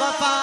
حق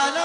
حق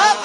حق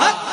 حق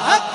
حق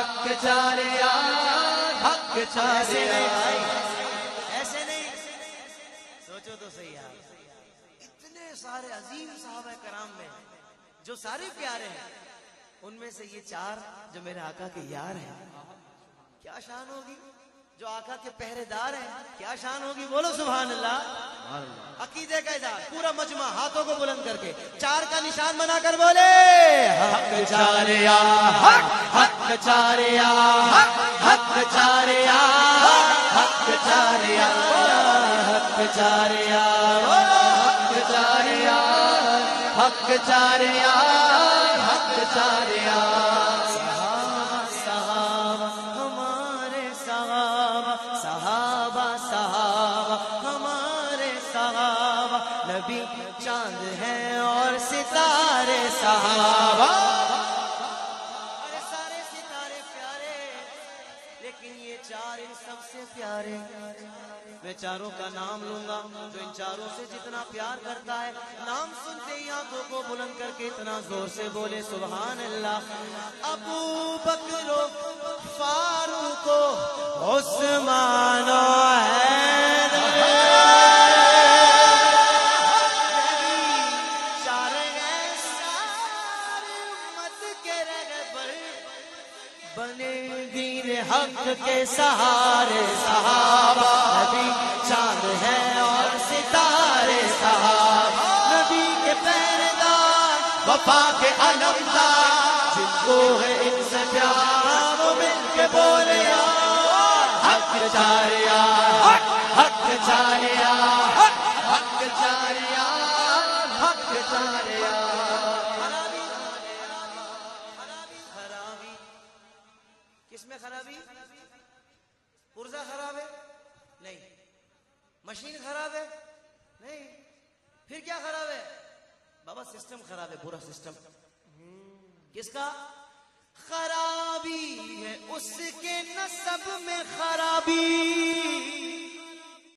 حق چاریا حق چاریا حق چاریا ایسے نہیں۔ سوچو تو صحیح ہے۔ اتنے سارے عظیم صحابہ کرام میں جو سارے پیارے ہیں، ان میں سے یہ چار جو میرے آقا کے یار ہیں۔ کیا شان ہوگی؟ جو آقا کے پہرے دار ہیں، کیا شان ہوگی؟ بولو سبحان اللہ۔ عقیدے کا اظہار، پورا مجمع ہاتھوں کو بلند کر کے، چار کا نشان بنا کر بولے، حق چاریا حق حق چاریا حق چاریا حق چاریا حق چاریا حق چاریا حق چاریا حق چاریا۔ صحابہ صحابہ، ہمارے صحابہ صحابہ صحابہ، ہمارے صحابہ، نبی چاند ہیں اور ستارے صحابہ۔ لیکن یہ چار ان سب سے پیارے میں چاروں کا نام لوں گا جو ان چاروں سے جتنا پیار کرتا ہے نام سنتے ہی آنکھوں کو بلند کر کے اتنا زور سے بولے، سبحان اللہ۔ ابو بکرو فاروق و عثمان۔ بنے دین حق کے سہارے صحابہ۔ نبی چاند ہے اور ستارے صحابہ۔ نبی کے پہردار وفا کے علمدار۔ جن کو ہے ان سے پیار وہ مل کے بولے حق چاریا حق چاریا حق حق چاریا حق چاریا کس میں خرابی؟ پرزا خراب ہے؟ نہیں. مشین خراب ہے؟ نہیں. پھر کیا خراب ہے؟ بابا سسٹم خراب ہے، پورا سسٹم۔ کس کا؟ خرابی ہے، اس کے نصب میں خرابی۔